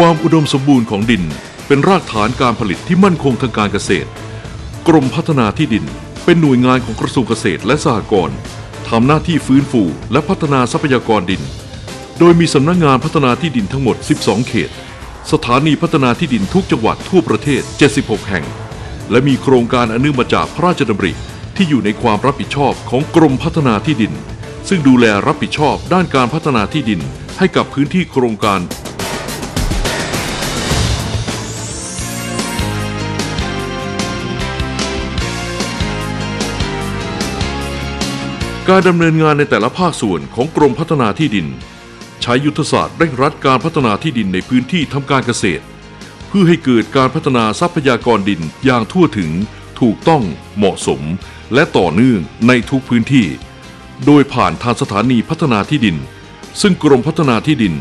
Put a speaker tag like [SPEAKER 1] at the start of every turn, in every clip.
[SPEAKER 1] ความอุดมสมบูรณ์ของดิน เป็นรากฐานการผลิตที่มั่นคงทางการเกษตร กรมพัฒนาที่ดิน เป็นหน่วยงานของกระทรวงเกษตรและสหกรณ์ทำหน้าที่ฟื้นฟูและพัฒนาทรัพยากรดิน โดยมีสำนักงงานพัฒนาที่ดินทั้งหมด 12 เขต สถานีพัฒนาที่ดินทุกจังหวัดทั่วประเทศ 76 แห่ง และมีโครงการอนุมาจากพระราชดำริที่อยู่ในความรับผิดชอบของกรมพัฒนาที่ดิน ซึ่งดูแลรับผิดชอบด้านการพัฒนาที่ดินให้กับพื้นที่โครงการ การดำเนินงานในแต่ละภาคส่วนของกรมพัฒนาที่ดิน ใช้ยุทธศาสตร์เร่งรัดการพัฒนาที่ดินในพื้นที่ทำการเกษตร เพื่อให้เกิดการพัฒนาทรัพยากรดินอย่างทั่วถึง ถูกต้องเหมาะสม และต่อเนื่องในทุกพื้นที่ โดยผ่านทางสถานีพัฒนาที่ดิน ซึ่งกรมพัฒนาที่ดิน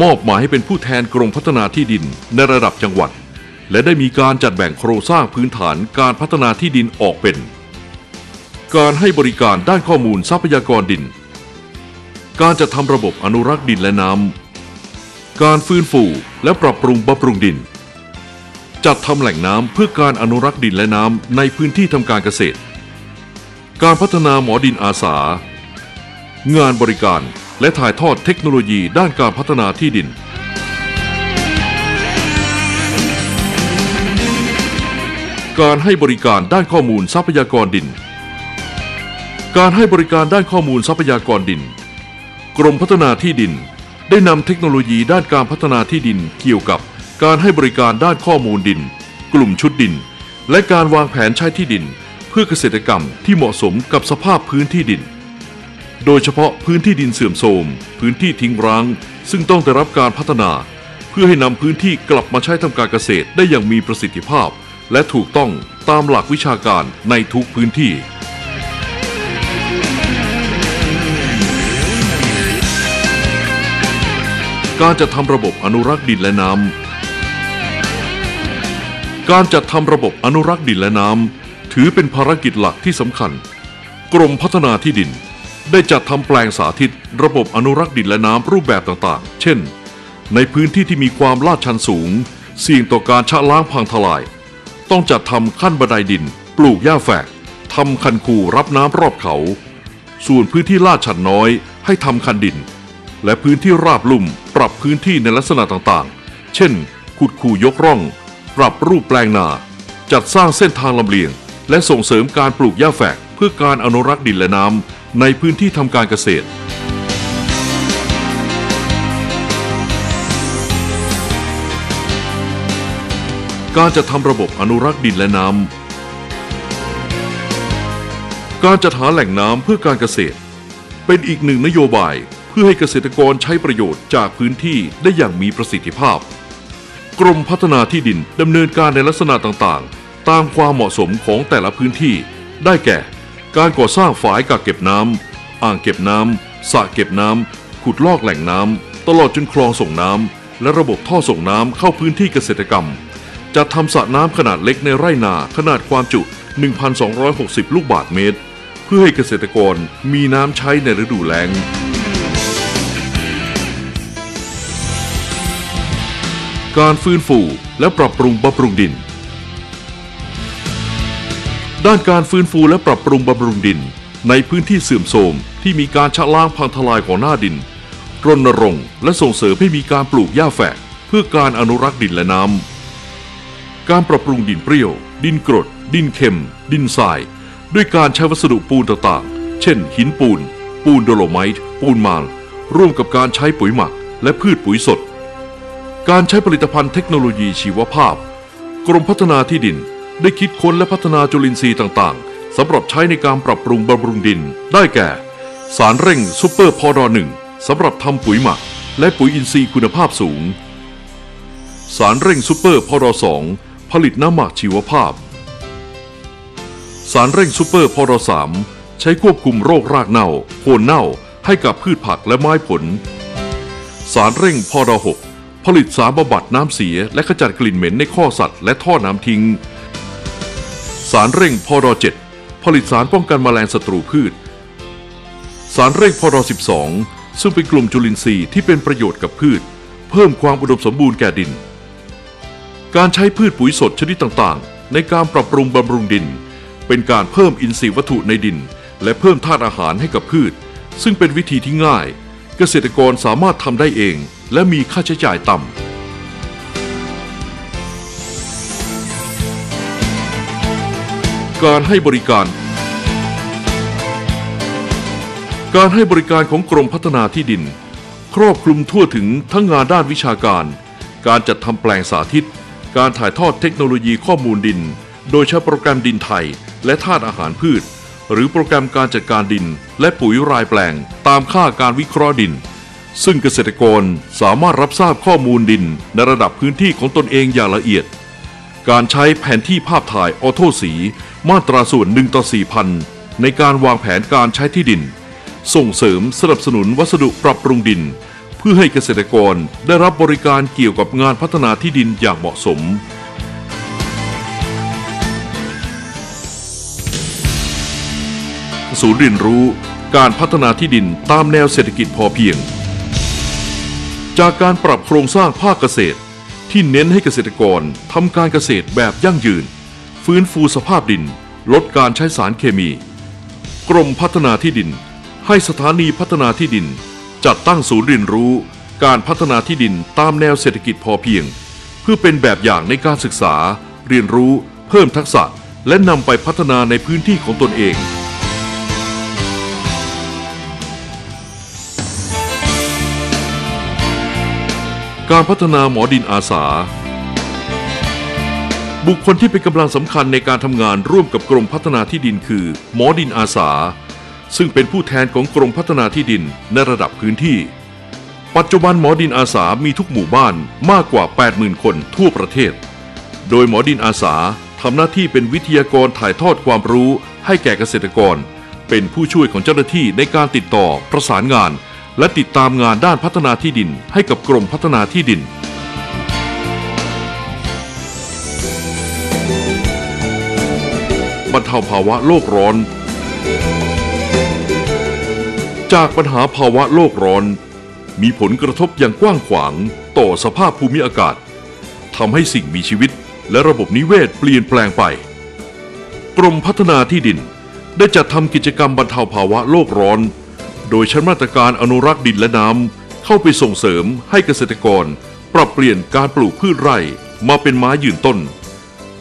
[SPEAKER 1] มอบหมายให้เป็นผู้แทนกรมพัฒนาที่ดินในระดับจังหวัด และได้มีการจัดแบ่งโครงสร้างพื้นฐานการพัฒนาที่ดินออกเป็น การให้บริการด้านข้อมูลทรัพยากรดิน การจัดทำระบบอนุรักษ์ดินและน้ำ การฟื้นฟูและปรับปรุงบำรุงดิน จัดทำแหล่งน้ำเพื่อการอนุรักษ์ดินและน้ำในพื้นที่ทำการเกษตร การพัฒนาหมอดินอาสา งานบริการและถ่ายทอดเทคโนโลยีด้านการพัฒนาที่ดินการให้บริการด้านข้อมูลทรัพยากรดิน การให้บริการด้านข้อมูลทรัพยากรดิน กรมพัฒนาที่ดิน ได้นำเทคโนโลยีด้านการพัฒนาที่ดินเกี่ยวกับการให้บริการด้านข้อมูลดิน กลุ่มชุดดิน และการวางแผนใช้ที่ดิน เพื่อเกษตรกรรมที่เหมาะสมกับสภาพพื้นที่ดิน โดยเฉพาะพื้นที่ดินเสื่อมโทรมพื้นที่ทิ้งร้าง ซึ่งต้องได้รับการพัฒนา เพื่อให้นำพื้นที่กลับมาใช้ทำการเกษตรได้อย่างมีประสิทธิภาพ และถูกต้องตามหลักวิชาการในทุกพื้นที่ การจัดทำระบบอนุรักษ์ดินและน้ำ การจัดทำระบบอนุรักษ์ดินและน้ำ ถือเป็นภารกิจหลักที่สำคัญ กรมพัฒนาที่ดิน ได้จัดทำแปลงสาธิต ระบบอนุรักษ์ดินและน้ำรูปแบบต่างๆ เช่น ในพื้นที่ที่มีความลาดชันสูง เสี่ยงต่อการชะล้างพังทลาย ต้องจัดทำขั้นบันไดดิน ปลูกหญ้าแฝกทำคันคูรับน้ำรอบเขา ส่วนพื้นที่ลาดชันน้อย ให้ทำคันดิน และพื้นที่ราบลุ่ม ปรับพื้นที่ในลักษณะต่างๆ เช่น ขุดคูยกร่อง ปรับรูปแปลงนา จัดสร้างเส้นทางลำเลียง และส่งเสริมการปลูกหญ้าแฝก เพื่อการอนุรักษ์ดินและน้ำในพื้นที่ทำการเกษตร การจัดทำระบบอนุรักษ์ดินและน้ำการจัดหาแหล่งน้ำเพื่อการเกษตร เป็นอีกหนึ่งนโยบาย พื่อให้เกษตรกรใช้ประโยชน์จากพื้นที่ได้อย่างมีประสิทธิภาพ กรมพัฒนาที่ดินดำเนินการในลักษณะต่างๆ ตามความเหมาะสมของแต่ละพื้นที่ ได้แก่ การก่อสร้างฝายกักเก็บน้ำอ่างเก็บน้ำสระเก็บน้ำขุดลอกแหล่งน้ำตลอดจนคลองส่งน้ำและระบบท่อส่งน้ำเข้าพื้นที่เกษตรกรรมจัดทำสระน้ำขนาดเล็กในไร่นาขนาดความจุ 1,260 ลูกบาศก์เมตร เพื่อให้เกษตรกรมีน้ำใช้ในฤดูแล้ง การฟื้นฟูและปรับปรุงบำรุงดิน ด้านการฟื้นฟูและปรับปรุงบำรุงดิน ในพื้นที่เสื่อมโทรมที่มีการชะล้างพังทลายของหน้าดินรณรงค์และส่งเสริมให้มีการปลูกหญ้าแฝก เพื่อการอนุรักษ์ดินและน้ำ การปรับปรุงดินเปรี้ยว ดินกรด ดินเค็ม ดินทราย ด้วยการใช้วัสดุปูนต่างๆ เช่น หินปูน ปูนโดโลไมต์ปูนมาลร่วมกับการใช้ปุ๋ยหมัก และพืชปุ๋ยสด การใช้ผลิตภัณฑ์เทคโนโลยีชีวภาพ กรมพัฒนาที่ดินได้คิดค้นและพัฒนาจุลินทรีย์ต่างๆสำหรับใช้ในการปรับปรุงบำรุงดิน ได้แก่ สารเร่งซูเปอร์พอดอหนึ่งสำหรับทำปุ๋ยหมัก และปุ๋ยอินทรีย์คุณภาพสูง สารเร่งซูเปอร์พอดอสองผลิตน้ำหมักชีวภาพ สารเร่งซูเปอร์พอดอสามใช้ควบคุมโรครากเน่าโคนเน่าให้กับพืชผักและไม้ผล สารเร่งพอดอหก ผลิตสารบำบัดน้ำเสีย และขจัดกลิ่นเหม็นในคอกสัตว์และท่อน้ำทิ้ง สารเร่งพอดอเจ็ดผลิตสารป้องกันแมลงศัตรูพืช สารเร่งพอดอ12 ซึ่งเป็นกลุ่มจุลินทรีย์ที่เป็นประโยชน์กับพืช เพิ่มความอุดมสมบูรณ์แก่ดิน การใช้พืชปุ๋ยสดชนิดต่างๆ ในการปรับปรุงบำรุงดิน เป็นการเพิ่มอินทรีย์วัตถุในดิน และเพิ่มธาตุอาหารให้กับพืช ซึ่งเป็นวิธีที่ง่าย เกษตรกรสามารถทำได้เอง และมีค่าใช้จ่ายต่ำการให้บริการ การให้บริการของกรมพัฒนาที่ดิน ครอบคลุมทั่วถึงทั้งงานด้านวิชาการ การจัดทำแปลงสาธิต การถ่ายทอดเทคโนโลยีข้อมูลดิน โดยใช้โปรแกรมดินไทย และธาตุอาหารพืช หรือโปรแกรมการจัดการดิน และปุ๋ยรายแปลง ตามค่าการวิเคราะห์ดิน ซึ่งเกษตรกรสามารถรับทราบข้อมูลดินในระดับพื้นที่ของตนเองอย่างละเอียด การใช้แผนที่ภาพถ่ายออโทสีมาตราส่วน1ต่อ4,000 ในการวางแผนการใช้ที่ดิน ส่งเสริมสนับสนุนวัสดุปรับปรุงดิน เพื่อให้เกษตรกรได้รับบริการเกี่ยวกับงานพัฒนาที่ดินอย่างเหมาะสม ศูนย์เรียนรู้การพัฒนาที่ดินตามแนวเศรษฐกิจพอเพียง จากการปรับโครงสร้างภาคเกษตร ที่เน้นให้เกษตรกรทำการเกษตรแบบยั่งยืน ฟื้นฟูสภาพดิน ลดการใช้สารเคมี กรมพัฒนาที่ดิน ให้สถานีพัฒนาที่ดิน จัดตั้งศูนย์เรียนรู้ การพัฒนาที่ดินตามแนวเศรษฐกิจพอเพียง เพื่อเป็นแบบอย่างในการศึกษา เรียนรู้ เพิ่มทักษะและนำไปพัฒนาในพื้นที่ของตนเอง การพัฒนาหมอดินอาสา บุคคลที่เป็นกำลังสำคัญในการทำงานร่วมกับกรมพัฒนาที่ดินคือ หมอดินอาสา ซึ่งเป็นผู้แทนของกรมพัฒนาที่ดินในระดับพื้นที่ ปัจจุบันหมอดินอาสามีทุกหมู่บ้านมากกว่า 80,000 คนทั่วประเทศ โดยหมอดินอาสาทำหน้าที่เป็นวิทยากรถ่ายทอดความรู้ให้แก่เกษตรกร เป็นผู้ช่วยของเจ้าหน้าที่ในการติดต่อประสานงาน และติดตามงานด้านพัฒนาที่ดินให้กับกรมพัฒนาที่ดิน บรรเทาภาวะโลกร้อน จากปัญหาภาวะโลกร้อน มีผลกระทบอย่างกว้างขวางต่อสภาพภูมิอากาศทำให้สิ่งมีชีวิตและระบบนิเวศเปลี่ยนแปลงไป กรมพัฒนาที่ดินได้จัดทำกิจกรรมบรรเทาภาวะโลกร้อน โดยใช้มาตรการอนุรักษ์ดินและน้ำเข้าไปส่งเสริมให้เกษตรกร ปรับเปลี่ยนการปลูกพืชไร่มาเป็นไม้ยืนต้น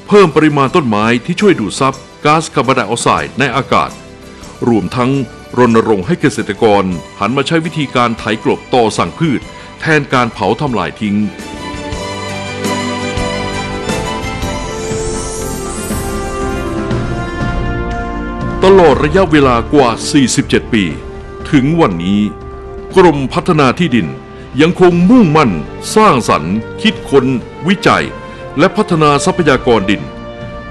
[SPEAKER 1] เพิ่มปริมาณต้นไม้ที่ช่วยดูดซับก๊าซคาร์บอนไดออกไซด์ในอากาศ รวมทั้งรณรงค์ให้เกษตรกร หันมาใช้วิธีการไถกลบต่อสั่งพืช แทนการเผาทำลายทิ้งตลอดระยะเวลากว่า 47 ปี ถึงวันนี้ กรมพัฒนาที่ดินยังคงมุ่งมั่น สร้างสรรค์ คิดค้น วิจัย และพัฒนาทรัพยากรดิน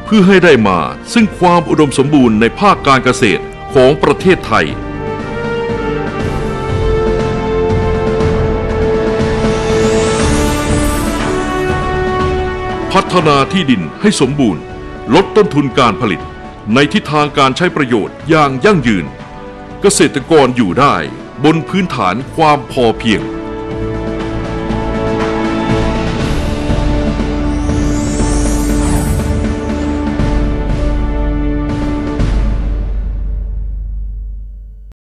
[SPEAKER 1] เพื่อให้ได้มาซึ่งความอุดมสมบูรณ์ในภาคการเกษตรของประเทศไทยพัฒนาที่ดินให้สมบูรณ์ ลดต้นทุนการผลิต ในทิศทางการใช้ประโยชน์อย่างยั่งยืน เกษตรกรอยู่ได้บนพื้นฐานความพอเพียง